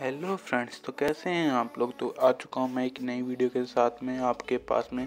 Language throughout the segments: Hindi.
हेलो फ्रेंड्स तो कैसे हैं आप लोग? तो आ चुका हूँ मैं एक नई वीडियो के साथ में आपके पास में।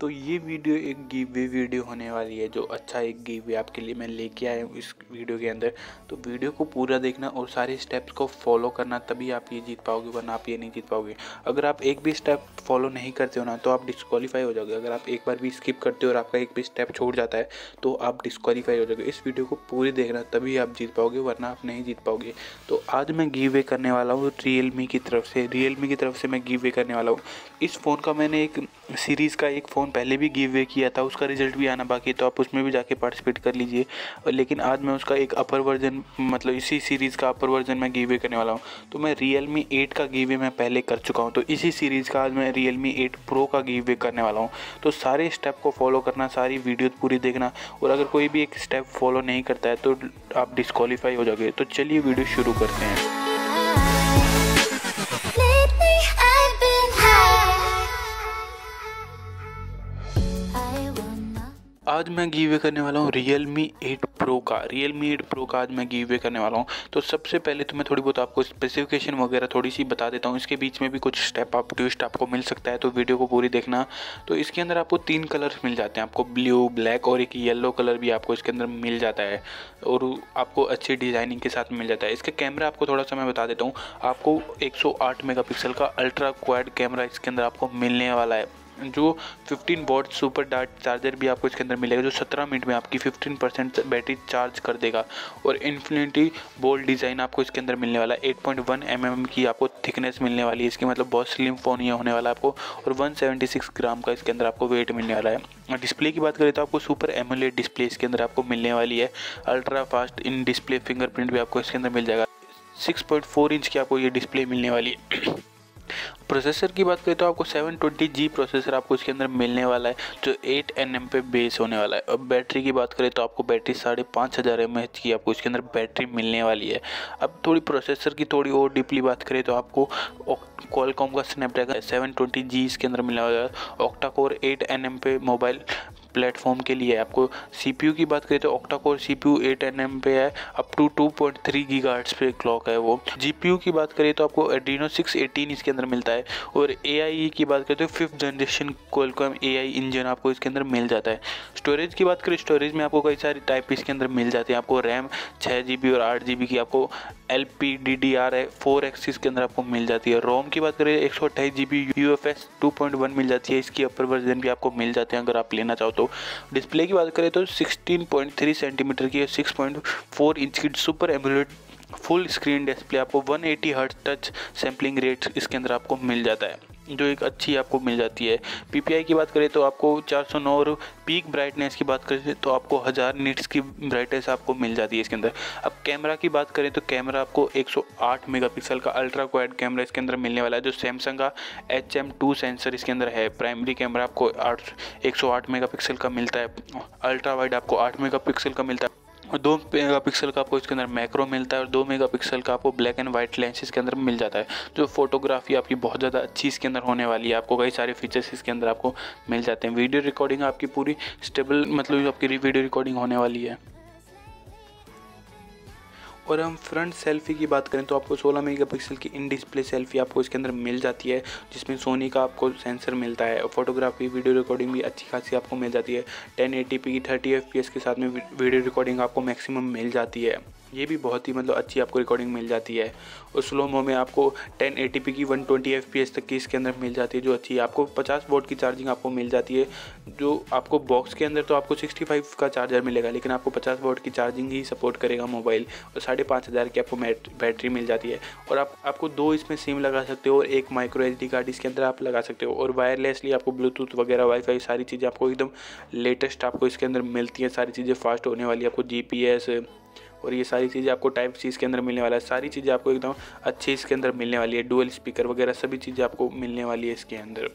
तो ये वीडियो एक गिव वे वीडियो होने वाली है, जो अच्छा एक गिव वे आपके लिए मैं लेके आया हूँ इस वीडियो के अंदर। तो वीडियो को पूरा देखना और सारे स्टेप्स को फॉलो करना, तभी आप ये जीत पाओगे, वरना आप ये नहीं जीत पाओगे। अगर आप एक भी स्टेप फॉलो नहीं करते हो ना तो आप डिस्कवालीफाई हो जाओगे। अगर आप एक बार भी स्किप करते हो और आपका एक भी स्टेप छोड़ जाता है तो आप डिस्कवालीफाई हो जाओगे। इस वीडियो को पूरी देखना, तभी आप जीत पाओगे, वरना आप नहीं जीत पाओगे। तो आज मैं गिव वे करने वाला हूँ रियल की तरफ़ से। रियल की तरफ़ से मैं गिव वे करने वाला हूँ। इस फ़ोन का मैंने एक सीरीज़ का एक फ़ोन पहले भी गिव वे किया था, उसका रिज़ल्ट भी आना बाकी तो आप उसमें भी जाके पार्टिसिपेट कर लीजिए। लेकिन आज मैं उसका एक अपर वर्जन मतलब इसी सीरीज़ का अपर वर्जन मैं गिव वे करने वाला हूँ। तो मैं रियल मी एट का गिव वे मैं पहले कर चुका हूँ तो इसी सीरीज़ का आज मैं रियल मी एट प्रो का गिव वे करने वाला हूँ। तो सारे स्टेप को फॉलो करना, सारी वीडियो पूरी देखना, और अगर कोई भी एक स्टेप फॉलो नहीं करता है तो आप डिस्कवालीफाई हो जाओगे। तो चलिए वीडियो शुरू करते हैं। आज मैं गिव वे करने वाला हूँ रियल मी एट प्रो का। रियल मी एट प्रो का आज मैं गिव वे करने वाला हूँ। तो सबसे पहले तो मैं थोड़ी बहुत आपको स्पेसिफिकेशन वगैरह थोड़ी सी बता देता हूँ। इसके बीच में भी कुछ स्टेप आप ट्विस्ट आपको मिल सकता है तो वीडियो को पूरी देखना। तो इसके अंदर आपको तीन कलर्स मिल जाते हैं। आपको ब्लू ब्लैक और एक येलो कलर भी आपको इसके अंदर मिल जाता है। और आपको अच्छी डिज़ाइनिंग के साथ मिल जाता है। इसका कैमरा आपको थोड़ा सा मैं बता देता हूँ। आपको एक मेगापिक्सल का अल्ट्रा क्वाड कैमरा इसके अंदर आपको मिलने वाला है। जो 15 वॉट सुपर डार्ट चार्जर भी आपको इसके अंदर मिलेगा, जो 17 मिनट में आपकी 15 परसेंट बैटरी चार्ज कर देगा। और इन्फिनिटी बोल्ड डिज़ाइन आपको इसके अंदर मिलने वाला है। 8.1 पॉइंट mm की आपको थिकनेस मिलने वाली है। इसकी मतलब बहुत स्लिम फ़ोन ये होने वाला है आपको। और 176 ग्राम का इसके अंदर आपको वेट मिलने वाला है। डिस्प्ले की बात करें तो आपको सुपर एमुलेट डिस्प्ले इसके अंदर आपको मिलने वाली है। Ultra fast in display fingerprint भी आपको इसके अंदर मिल जाएगा। 6.4 इंच की आपको ये डिस्प्ले मिलने वाली है। प्रोसेसर की बात करें तो आपको 720G प्रोसेसर आपको इसके अंदर मिलने वाला है, जो 8 एन एम पे बेस होने वाला है। और बैटरी की बात करें तो आपको बैटरी साढ़े पाँच हज़ार एम एच की आपको इसके अंदर बैटरी मिलने वाली है। अब थोड़ी प्रोसेसर की थोड़ी और डीपली बात करें तो आपको कॉलकॉम का स्नैपड्रैगन सेवन ट्वेंटी जी इसके अंदर मिलने वाला है। Octa core eight N M पे मोबाइल प्लेटफॉर्म के लिए आपको सी पी यू की बात करें तो octa core C P eight N M पे है। Up to two point three पे क्लॉक है वो। जी पी यू की बात करें तो आपको एड्रीनो सिक्स एटीन इसके अंदर मिलता है। और ए की बात करें तो fifth generation Qualcomm A I engine आपको इसके अंदर मिल जाता है। स्टोरेज की बात करें स्टोरेज में आपको कई सारी टाइप इसके अंदर मिल जाती है। आपको रैम छः जी और आठ जी की आपको L P D D R है फोर एक्सिस के अंदर आपको मिल जाती है। रोम की बात करें, एक सौ अट्ठाईस G B U F S two point one मिल जाती है। इसकी अपर वर्जन भी आपको मिल जाते हैं अगर आप लेना चाहो तो। डिस्प्ले की बात करें तो सिक्सटीन पॉइंट थ्री सेंटीमीटर की सिक्स पॉइंट फोर इंच की super AMOLED full screen display, आपको 180 एटी टच सैम्पलिंग रेट इसके अंदर आपको मिल जाता है, जो एक अच्छी आपको मिल जाती है। पीपीआई की बात करें तो आपको 409 और पीक ब्राइटनेस की बात करें तो आपको हज़ार नीट्स की ब्राइटनेस आपको मिल जाती है इसके अंदर। अब कैमरा की बात करें तो कैमरा आपको 108 मेगापिक्सल का अल्ट्रा क्वाड कैमरा इसके अंदर मिलने वाला है, जो सैमसंग का एच एम टू सेंसर इसके अंदर है। प्राइमरी कैमरा आपको आठ, एक मेगापिक्सल का मिलता है, अल्ट्रा वाइड आपको आठ मेगापिक्सल का मिलता है। और दो मेगा पिक्सल का आपको इसके अंदर मैक्रो मिलता है और दो मेगा पिक्सल का आपको ब्लैक एंड वाइट लेंस इसके अंदर मिल जाता है। जो फोटोग्राफी आपकी बहुत ज़्यादा अच्छी इसके अंदर होने वाली है, आपको कई सारे फीचर्स इसके अंदर आपको मिल जाते हैं। वीडियो रिकॉर्डिंग आपकी पूरी स्टेबल मतलब आपकी वीडियो रिकॉर्डिंग होने वाली है। और हम फ्रंट सेल्फी की बात करें तो आपको 16 मेगापिक्सल की इन डिस्प्ले सेल्फी आपको इसके अंदर मिल जाती है, जिसमें सोनी का आपको सेंसर मिलता है और फोटोग्राफी वीडियो रिकॉर्डिंग भी अच्छी खासी आपको मिल जाती है। 1080p की 30 fps के साथ में वीडियो रिकॉर्डिंग आपको मैक्सिमम मिल जाती है। ये भी बहुत ही मतलब अच्छी आपको रिकॉर्डिंग मिल जाती है। और स्लो मो में आपको 1080p की 120 fps तक की इसके अंदर मिल जाती है, जो अच्छी है आपको 50 वोट की चार्जिंग आपको मिल जाती है। जो आपको बॉक्स के अंदर तो आपको 65 का चार्जर मिलेगा, लेकिन आपको 50 वोट की चार्जिंग ही सपोर्ट करेगा मोबाइल और साढ़े पाँच हज़ार की आपको बैटरी मिल जाती है। और आप, आपको दो इसमें सिम लगा सकते हो, और एक माइक्रो एच कार्ड इसके अंदर आप लगा सकते हो। और वायरलेसली आपको ब्लूटूथ वगैरह वाईफाई सारी चीज़ें आपको एकदम लेटेस्ट आपको इसके अंदर मिलती हैं, सारी चीज़ें फास्ट होने वाली आपको जीपीएस और ये सारी चीज़ें आपको टाइप सी इसके अंदर मिलने वाला है। सारी चीज़ें आपको एकदम अच्छी इसके अंदर मिलने वाली है। डुअल स्पीकर वगैरह सभी चीज़ें आपको मिलने वाली है इसके अंदर।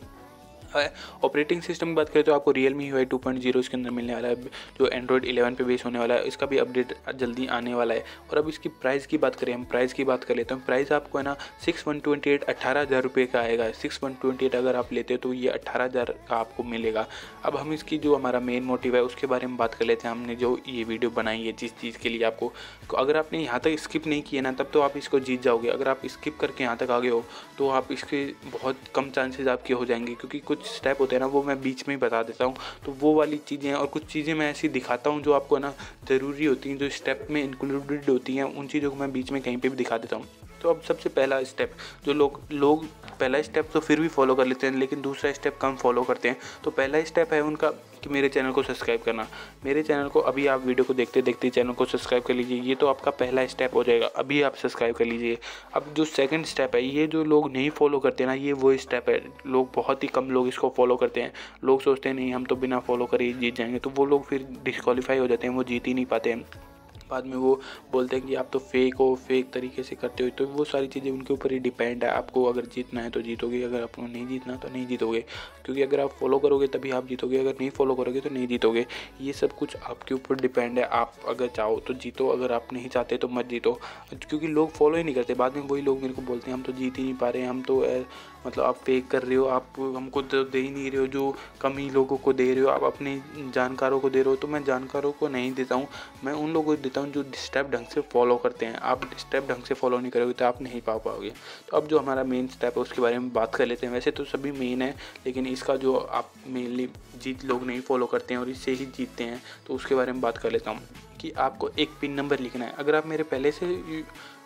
ऑपरेटिंग सिस्टम की बात करें तो आपको Realme U two point zero इसके अंदर मिलने वाला है। जो एंड्रॉइड इलेवन पे बेस होने वाला है, इसका भी अपडेट जल्दी आने वाला है। और अब इसकी प्राइस की बात करें, हम प्राइस की बात कर लेते हैं। प्राइस आपको है ना सिक्स वन ट्वेंटी एट अट्ठारह हज़ार रुपये का आएगा। सिक्स वन ट्वेंटी एट अगर आप लेते हो तो ये अट्ठारह हज़ार का आपको मिलेगा। अब हम इसकी जो हमारा मेन मोटिव है, उसके बारे में बात कर लेते हैं। हमने जो ये वीडियो बनाई है, जिस चीज़ के लिए आपको तो अगर आपने यहाँ तक स्किप नहीं किया ना, तब तो आप इसको जीत जाओगे। अगर आप स्किप करके यहाँ तक आ गए हो तो आप इसके बहुत कम चांसेस आपके हो जाएँगे, क्योंकि कुछ स्टेप होते हैं ना, वो मैं बीच में ही बता देता हूँ। तो वो वाली चीज़ें और कुछ चीज़ें मैं ऐसी दिखाता हूँ जो आपको ना ज़रूरी होती हैं, जो स्टेप में इंक्लूडेड होती हैं, उन चीज़ों को मैं बीच में कहीं पर भी दिखा देता हूँ। तो अब सबसे पहला स्टेप जो लोग लोग पहला स्टेप तो फिर भी फॉलो कर लेते हैं, लेकिन दूसरा स्टेप कम फॉलो करते हैं। तो पहला स्टेप है उनका कि मेरे चैनल को सब्सक्राइब करना। मेरे चैनल को अभी आप वीडियो को देखते देखते चैनल को सब्सक्राइब कर लीजिए। ये तो आपका पहला स्टेप हो जाएगा, अभी आप सब्सक्राइब कर लीजिए। अब जो सेकंड स्टेप है, ये जो लोग नहीं फॉलो करते ना, ये वो स्टेप है। लोग बहुत ही कम लोग इसको फॉलो करते हैं। लोग सोचते हैं, नहीं, हम तो बिना फॉलो करे जीत जाएँगे। तो वो लोग फिर डिस्कॉलीफाई हो जाते हैं, वो जीत ही नहीं पाते। हैं बाद में वो बोलते हैं कि आप तो फेक हो फेक तरीके से करते हो तो वो सारी चीज़ें उनके ऊपर ही डिपेंड है। आपको अगर जीतना है तो जीतोगे, अगर आपको नहीं जीतना तो नहीं जीतोगे। क्योंकि अगर आप फॉलो करोगे तभी आप जीतोगे, अगर नहीं फॉलो करोगे तो नहीं जीतोगे। ये सब कुछ आपके ऊपर डिपेंड है। आप अगर चाहो तो जीतो, अगर आप नहीं चाहते तो मत जीतो। क्योंकि लोग फॉलो ही नहीं करते। बाद में वही लोग मेरे को बोलते हैं, हम तो जीत ही नहीं पा रहे हम तो मतलब आप फेक कर रहे हो, आप हमको तो दे ही नहीं रहे हो, जो कम ही लोगों को दे रहे हो। आप अपने जानकारों को दे रहे हो तो मैं जानकारों को नहीं देता हूँ। मैं उन लोगों को देता हूँ जो स्टेप ढंग से फॉलो करते हैं, आप स्टेप ढंग से फॉलो नहीं करोगे तो आप नहीं पा पाओगे। तो अब जो हमारा मेन स्टेप है, उसके बारे में बात कर लेते हैं। वैसे तो सभी मेन है, लेकिन इसका जो आप मेनली जीत लोग नहीं फॉलो करते हैं और इससे ही जीतते हैं तो उसके बारे में बात कर लेता हूँ कि आपको एक पिन नंबर लिखना है। अगर आप मेरे पहले से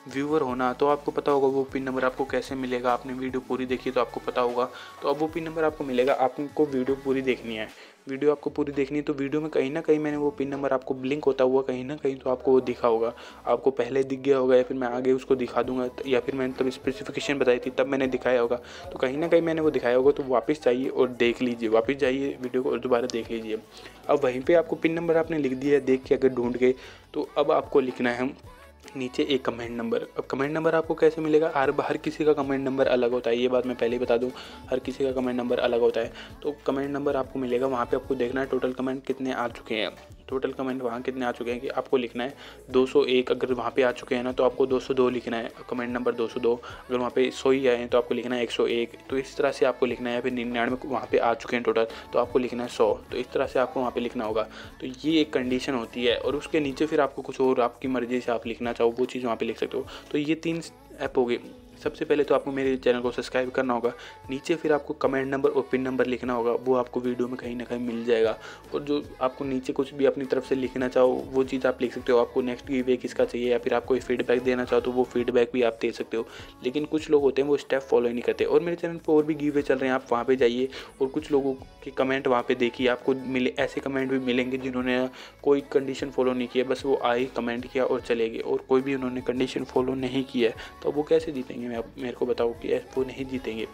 व्यूवर होना तो आपको पता होगा वो पिन नंबर आपको कैसे मिलेगा। आपने वीडियो पूरी देखी तो आपको पता होगा। तो अब वो पिन नंबर आपको मिलेगा, आपको वीडियो पूरी देखनी है। वीडियो आपको पूरी देखनी है तो वीडियो में कहीं ना कहीं मैंने वो पिन नंबर आपको ब्लिंक होता हुआ कहीं ना कहीं तो आपको वो दिखा होगा। आपको पहले दिख गया होगा या फिर मैं आगे उसको दिखा दूँगा, या फिर मैंने तब स्पेसिफिकेशन बताई थी, तब मैंने दिखाया होगा। तो कहीं ना कहीं मैंने वो दिखाया होगा तो वापस जाइए और देख लीजिए, वापस जाइए वीडियो को और दोबारा देख लीजिए। अब वहीं पर आपको पिन नंबर आपने लिख दिया देख के अगर ढूंढ के तो अब आपको लिखना है नीचे एक कमेंट नंबर अब कमेंट नंबर आपको कैसे मिलेगा? हर हर किसी का कमेंट नंबर अलग होता है। ये बात मैं पहले ही बता दूँ, हर किसी का कमेंट नंबर अलग होता है। तो कमेंट नंबर आपको मिलेगा, वहाँ पे आपको देखना है टोटल कमेंट कितने आ चुके हैं। टोटल कमेंट वहाँ कितने आ चुके हैं कि आपको लिखना है 201 अगर वहाँ पे आ चुके हैं ना तो आपको 202 लिखना है। कमेंट नंबर 202 अगर वहाँ पे सौ ही आए हैं तो आपको लिखना है 101 तो इस तरह से आपको लिखना है फिर निन्यानवे वहाँ पे आ चुके हैं टोटल तो आपको लिखना है 100 तो इस तरह से आपको वहाँ पर लिखना होगा। तो ये एक कंडीशन होती है और उसके नीचे फिर आपको कुछ और, आपकी मर्ज़ी से आप लिखना चाहो वो चीज़ वहाँ पर लिख सकते हो। तो ये तीन ऐप हो गई। सबसे पहले तो आपको मेरे चैनल को सब्सक्राइब करना होगा, नीचे फिर आपको कमेंट नंबर और पिन नंबर लिखना होगा, वो आपको वीडियो में कहीं ना कहीं मिल जाएगा। और जो आपको नीचे कुछ भी अपनी तरफ़ से लिखना चाहो, वो चीज़ आप लिख सकते हो, आपको नेक्स्ट गिवे किसका चाहिए या फिर आप कोई फीडबैक देना चाहो तो वो फीडबैक भी आप दे सकते हो। लेकिन कुछ लोग होते हैं, वो स्टेप फॉलो ही नहीं करते। और मेरे चैनल पर और भी गिवे चल रहे हैं, आप वहाँ पर जाइए और कुछ लोगों के कमेंट वहाँ पर देखिए। आपको मिले, ऐसे कमेंट भी मिलेंगे जिन्होंने कोई कंडीशन फॉलो नहीं किया, बस वो आए कमेंट किया और चले गए। और कोई भी उन्होंने कंडीशन फॉलो नहीं किया तो वो कैसे जीतेंगे? मेरे को बताओ कि वो नहीं जीतेंगे।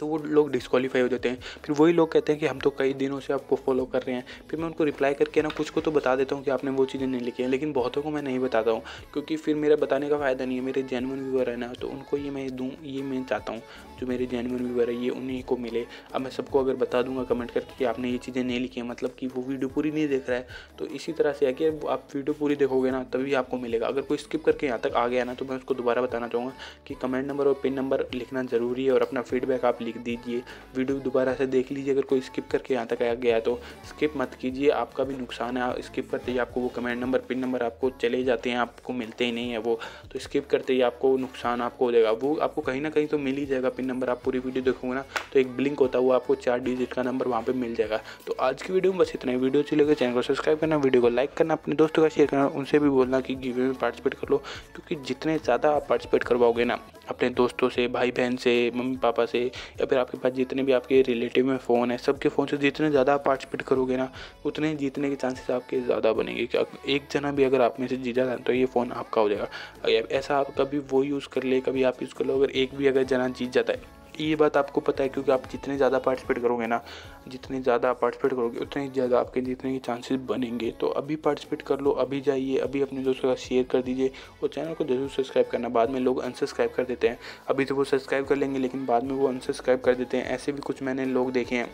तो वो लोग डिस्कवालीफाई हो जाते हैं। फिर वही लोग कहते हैं कि हम तो कई दिनों से आपको फॉलो कर रहे हैं। फिर मैं उनको रिप्लाई करके ना कुछ को तो बता देता हूँ कि आपने वो चीज़ें नहीं लिखी हैं, लेकिन बहुतों को मैं नहीं बताता हूँ। क्योंकि फिर मेरा बताने का फ़ायदा नहीं है, मेरे जेनवन व्यूवर है ना तो उनको ये मैं दूँ, ये मैं चाहता हूँ जो मेरे जेनवन व्यूवर है, ये उन्हीं को मिले। अब मैं सबको अगर बता दूँगा कमेंट करके कि आपने ये चीज़ें नहीं लिखी हैं मतलब कि वो वीडियो पूरी नहीं देख रहा है तो इसी तरह से है कि आप वीडियो पूरी देखोगे ना, तभी आपको मिलेगा। अगर कोई स्किप करके यहाँ तक आ गया ना तो मैं उसको दोबारा बताना चाहूँगा कि कमेंट नंबर और पिन नंबर लिखना ज़रूरी है और अपना फीडबैक आप लिख दीजिए। वीडियो दोबारा से देख लीजिए, अगर कोई स्किप करके यहाँ तक आ गया तो स्किप मत कीजिए। आपका भी नुकसान है स्किप करते ही आपको वो कमेंट नंबर पिन नंबर आपको चले जाते हैं, आपको मिलते ही नहीं है वो। तो स्किप करते ही आपको नुकसान आपको हो जाएगा। वो आपको कहीं ना कहीं तो मिल ही जाएगा पिन नंबर आप पूरी वीडियो देखोगे ना तो एक ब्लिंक होता है, वो आपको चार डिजिट का नंबर वहाँ पर मिल जाएगा। तो आज की वीडियो में बस इतना ही। वीडियो अच्छी लगे चैनल को सब्सक्राइब करना, वीडियो को लाइक करना, अपने दोस्तों का शेयर करना, उनसे भी बोलना कि गिवे में पार्टिसिपेट कर लो, क्योंकि जितने ज़्यादा आप पार्टिसिपेट करवाओगे ना अपने दोस्तों से भाई बहन से मम्मी पापा से, या फिर आपके पास जितने भी आपके रिलेटिव में फ़ोन है, सबके फ़ोन से जितने ज़्यादा आप पार्टिसिपेट करोगे ना, उतने जीतने के चांसेस आपके ज़्यादा बनेंगे। एक जना भी अगर आप में से जीता है तो ये फ़ोन आपका हो जाएगा। ऐसा आप कभी वो यूज़ कर ले, कभी आप यूज़ कर लो, अगर एक भी अगर जना जीत जाता है ये बात आपको पता है, क्योंकि आप जितने ज़्यादा पार्टिसिपेट करोगे ना, जितने ज़्यादा पार्टिसिपेट करोगे, उतने ज़्यादा आपके जितने चांसेस बनेंगे। तो अभी पार्टिसिपेट कर लो, अभी जाइए, अभी अपने दोस्तों का शेयर कर दीजिए, और चैनल को ज़रूर सब्सक्राइब करना। बाद में लोग अनसब्सक्राइब कर देते हैं। अभी तो वो सब्सक्राइब कर लेंगे, लेकिन बाद में वो अनसब्सक्राइब कर देते हैं। ऐसे भी कुछ मैंने लोग देखे हैं।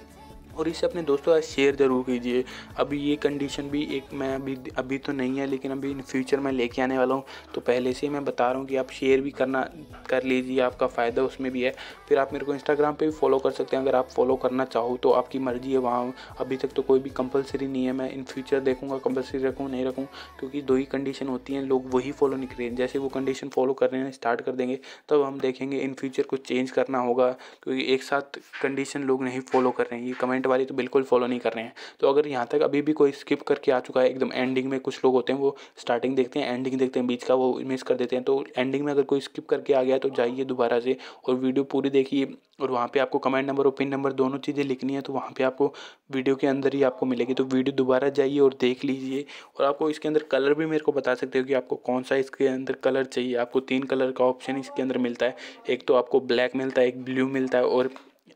और इसे अपने दोस्तों का शेयर ज़रूर कीजिए। अभी ये कंडीशन भी एक मैं अभी अभी तो नहीं है, लेकिन अभी इन फ्यूचर में लेके आने वाला हूँ। तो पहले से ही मैं बता रहा हूँ कि आप शेयर भी करना, कर लीजिए, आपका फ़ायदा उसमें भी है। फिर आप मेरे को इंस्टाग्राम पर भी फॉलो कर सकते हैं। अगर आप फॉलो करना चाहो तो आपकी मर्ज़ी है वहाँ। अभी तक तो कोई भी कंपलसरी नहीं है। मैं इन फ्यूचर देखूँगा कंपलसरी रखूँ, नहीं रखूँ, क्योंकि दो ही कंडीशन होती हैं। लोग वही फॉलो नहीं करें जैसे वो कंडीशन फॉलो कर रहे हैं स्टार्ट कर देंगे, तब हम देखेंगे इन फ्यूचर कुछ चेंज करना होगा। क्योंकि एक साथ कंडीशन लोग नहीं फॉलो कर रहे हैं। ये कमेंट वाली तो बिल्कुल फॉलो फॉलो नहीं कर रहे हैं। तो अगर यहाँ तक अभी भी कोई स्किप करके आ चुका है, एकदम एंडिंग में कुछ लोग होते हैं, वो स्टार्टिंग देखते हैं एंडिंग देखते हैं, बीच का वो मिस कर देते हैं तो एंडिंग में अगर कोई स्किप करके आ गया तो जाइए दोबारा से और वीडियो पूरी देखिए और वहाँ पे आपको कमेंट नंबर और पिन नंबर दोनों चीज़ें लिखनी है तो वहाँ पे आपको वीडियो के अंदर ही आपको मिलेगी। तो वीडियो दोबारा जाइए और देख लीजिए और आपको इसके अंदर कलर भी मेरे को बता सकते हो कि आपको कौन सा इसके अंदर कलर चाहिए। आपको तीन कलर का ऑप्शन इसके अंदर मिलता है। एक तो आपको ब्लैक मिलता है, एक ब्लू मिलता है और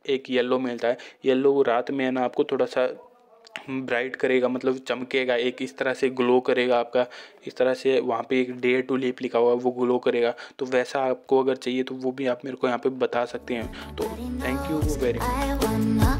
एक येलो मिलता है। येलो रात में है ना, आपको थोड़ा सा ब्राइट करेगा मतलब चमकेगा, एक इस तरह से ग्लो करेगा आपका। इस तरह से वहाँ पे एक डे टू लिप लिखा हुआ है, वो ग्लो करेगा। तो वैसा आपको अगर चाहिए तो वो भी आप मेरे को यहाँ पे बता सकते हैं। तो थैंक यू वेरी मच